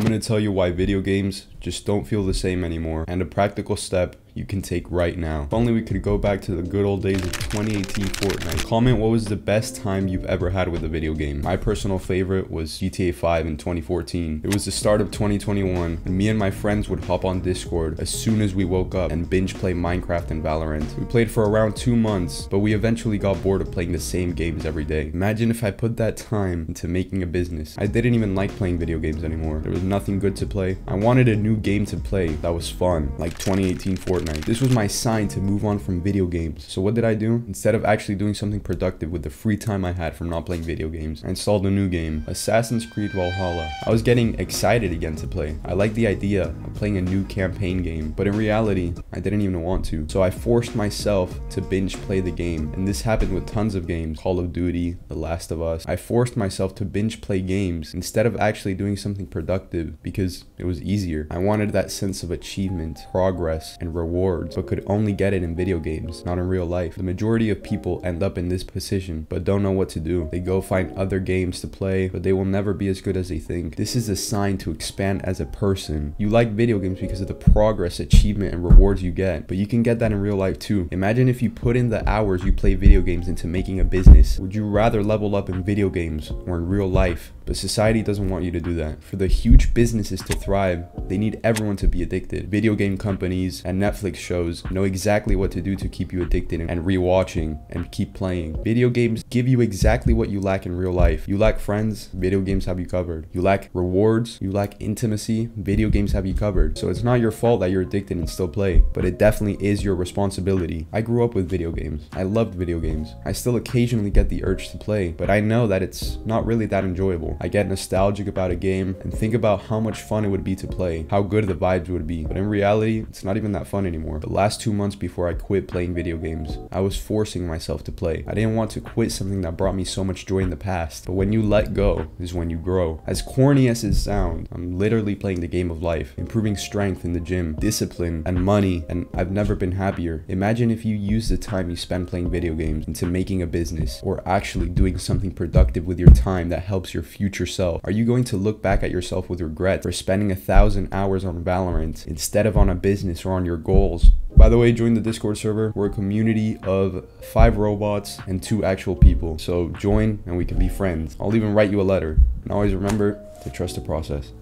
I'm gonna tell you why video games just don't feel the same anymore and a practical step you can take right now. If only we could go back to the good old days of 2018 Fortnite. Comment what was the best time you've ever had with a video game. My personal favorite was GTA 5 in 2014. It was the start of 2021 and me and my friends would hop on Discord as soon as we woke up and binge play Minecraft and Valorant. We played for around two months, but we eventually got bored of playing the same games every day. Imagine if I put that time into making a business. I didn't even like playing video games anymore. There was nothing good to play. I wanted a new game to play that was fun, like 2018 Fortnite. This was my sign to move on from video games. So what did I do? Instead of actually doing something productive with the free time I had from not playing video games, I installed a new game, Assassin's Creed Valhalla. I was getting excited again to play. I liked the idea of playing a new campaign game, but in reality, I didn't even want to. So I forced myself to binge play the game, and this happened with tons of games, Call of Duty, The Last of Us. I forced myself to binge play games instead of actually doing something productive because it was easier. I wanted that sense of achievement, progress, and rewards, but could only get it in video games, not in real life. The majority of people end up in this position, but don't know what to do. They go find other games to play, but they will never be as good as they think. This is a sign to expand as a person. You like video games because of the progress, achievement, and rewards you get, but you can get that in real life too. Imagine if you put in the hours you play video games into making a business. Would you rather level up in video games or in real life? But society doesn't want you to do that. For the huge businesses to thrive, they need everyone to be addicted. Video game companies and Netflix shows know exactly what to do to keep you addicted and rewatching and keep playing. Video games give you exactly what you lack in real life. You lack friends, video games have you covered. You lack rewards, you lack intimacy, video games have you covered. So it's not your fault that you're addicted and still play, but it definitely is your responsibility. I grew up with video games. I loved video games. I still occasionally get the urge to play, but I know that it's not really that enjoyable. I get nostalgic about a game and think about how much fun it would be to play, how good the vibes would be. But in reality, it's not even that fun anymore. The last two months before I quit playing video games, I was forcing myself to play. I didn't want to quit something that brought me so much joy in the past. But when you let go is when you grow. As corny as it sounds, I'm literally playing the game of life, improving strength in the gym, discipline, and money, and I've never been happier. Imagine if you use the time you spend playing video games into making a business or actually doing something productive with your time that helps your future self. Are you going to look back at yourself with regret for spending a thousand hours on Valorant instead of on a business or on your goals? By the way, join the Discord server. We're a community of five robots and two actual people. So join and we can be friends. I'll even write you a letter. And always remember to trust the process.